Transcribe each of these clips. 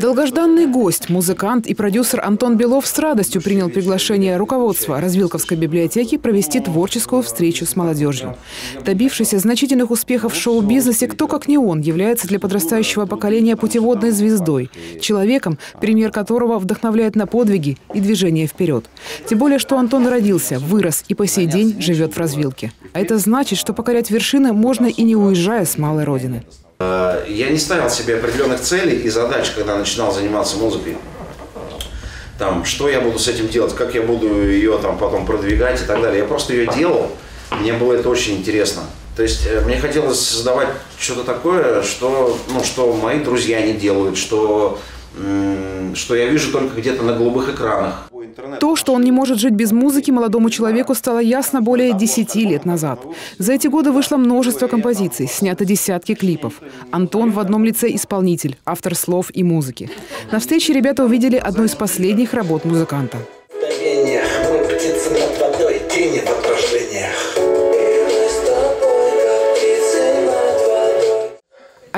Долгожданный гость, музыкант и продюсер Антон Белов с радостью принял приглашение руководства Развилковской библиотеки провести творческую встречу с молодежью. Добившийся значительных успехов в шоу-бизнесе, кто как не он является для подрастающего поколения путеводной звездой, человеком, пример которого вдохновляет на подвиги и движение вперед. Тем более, что Антон родился, вырос и по сей день живет в развилке. А это значит, что покорять вершины можно и не уезжая с малой родины. Э, я не ставил себе определенных целей и задач, когда начинал заниматься музыкой. Там, что я буду с этим делать, как я буду ее там потом продвигать и так далее. Я просто ее делал, мне было это очень интересно. То есть э, мне хотелось создавать что-то такое, что, ну, что мои друзья не делают, что, что я вижу только где-то на голубых экранах. То, что он не может жить без музыки, молодому человеку стало ясно более 10 лет назад. За эти годы вышло множество композиций, снято десятки клипов. Антон в одном лице исполнитель, автор слов и музыки. На встрече ребята увидели одну из последних работ музыканта. Мы птицы над водой, тени в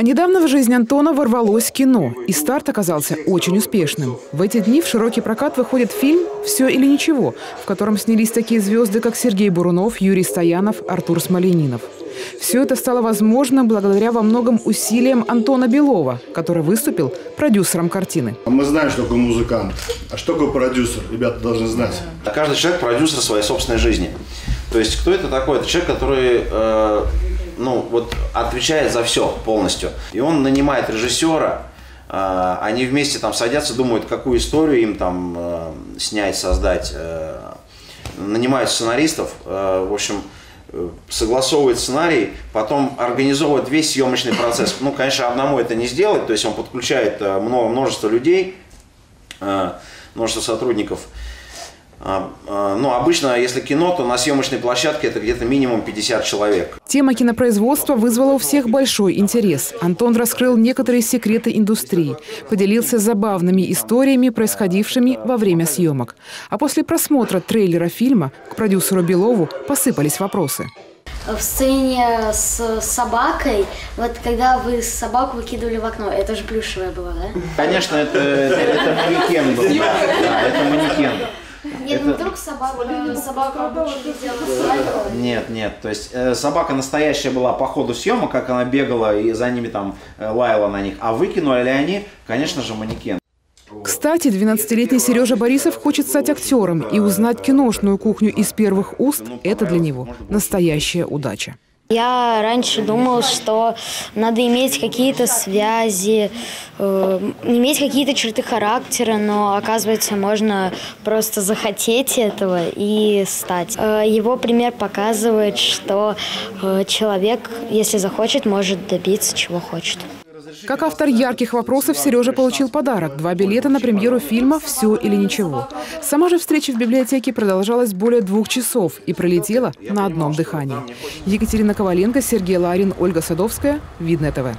А недавно в жизнь Антона ворвалось кино, и старт оказался очень успешным. В эти дни в широкий прокат выходит фильм «Все или ничего», в котором снялись такие звезды, как Сергей Бурунов, Юрий Стоянов, Артур Смоленинов. Все это стало возможным благодаря во многом усилиям Антона Белова, который выступил продюсером картины. Мы знаем, что такое музыкант. А что такое продюсер? Ребята должны знать. Каждый человек продюсер своей собственной жизни. То есть кто это такой? Это человек, который э, ну, вот отвечает за все полностью. И он нанимает режиссера, э, они вместе там садятся, думают, какую историю им там э, снять, создать. Э, нанимают сценаристов, э, в общем, э, согласовывает сценарий, потом организовывает весь съемочный процесс. Ну, конечно, одному это не сделать, то есть он подключает э, множество людей, э, множество сотрудников. А, а, ну, обычно, если кино, то на съемочной площадке это где-то минимум 50 человек. Тема кинопроизводства вызвала у всех большой интерес. Антон раскрыл некоторые секреты индустрии, поделился забавными историями, происходившими во время съемок. А после просмотра трейлера фильма к продюсеру Белову посыпались вопросы в сцене с собакой, вот когда вы собаку выкидывали в окно, это же плюшевая была, да? Конечно, это, это, это манекен был, да, да, это манекен. Нет, ну это... вдруг собака, собака Нет, нет, то есть э, собака настоящая была по ходу съемок, как она бегала и за ними там э, лаяла на них, а выкинули они, конечно же, манекен. Кстати, 12-летний Сережа Борисов хочет стать актером и узнать киношную кухню из первых уст – это для него настоящая удача. Я раньше думал, что надо иметь какие-то связи, э, иметь какие-то черты характера, но оказывается, можно просто захотеть этого и стать. Э, его пример показывает, что э, человек, если захочет, может добиться чего хочет. Как автор ярких вопросов, Сережа получил подарок – два билета на премьеру фильма «Все или ничего». Сама же встреча в библиотеке продолжалась более двух часов и пролетела на одном дыхании. Екатерина Коваленко, Сергей Ларин, Ольга Садовская. Видное ТВ.